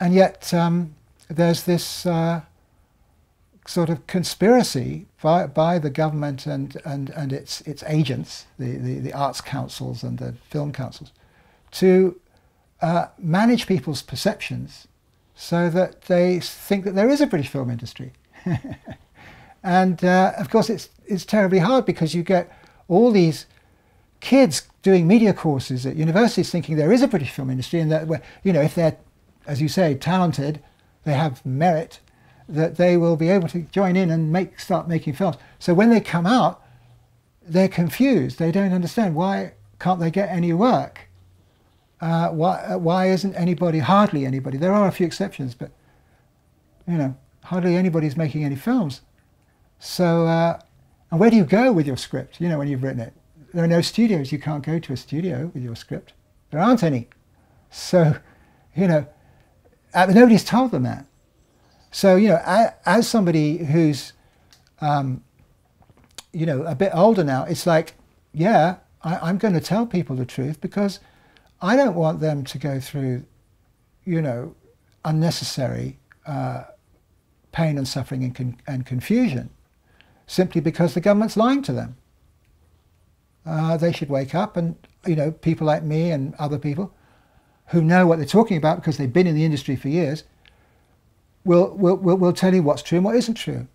and yet um, there's this uh, sort of conspiracy by, by the government and, and, and its, its agents, the, the, the arts councils and the film councils, to uh, manage people's perceptions so that they think that there is a British film industry. and uh, of course, it's, it's terribly hard because you get all these kids doing media courses at universities thinking there is a British film industry and that, you know, if they're, as you say, talented, they have merit, that they will be able to join in and make, start making films. So when they come out, they're confused. They don't understand why can't they get any work? Uh, why, uh, why isn't anybody, hardly anybody, there are a few exceptions, but you know, hardly anybody's making any films. So, uh, and where do you go with your script, you know, when you've written it? There are no studios. You can't go to a studio with your script. There aren't any. So, you know, uh, nobody's told them that. So, you know, as, as somebody who's, um, you know, a bit older now, it's like, yeah, I, I'm going to tell people the truth because I don't want them to go through, you know, unnecessary uh, pain and suffering and, con and, confusion simply because the government's lying to them. Uh, they should wake up and, you know, people like me and other people who know what they're talking about because they've been in the industry for years will, will, will, will tell you what's true and what isn't true.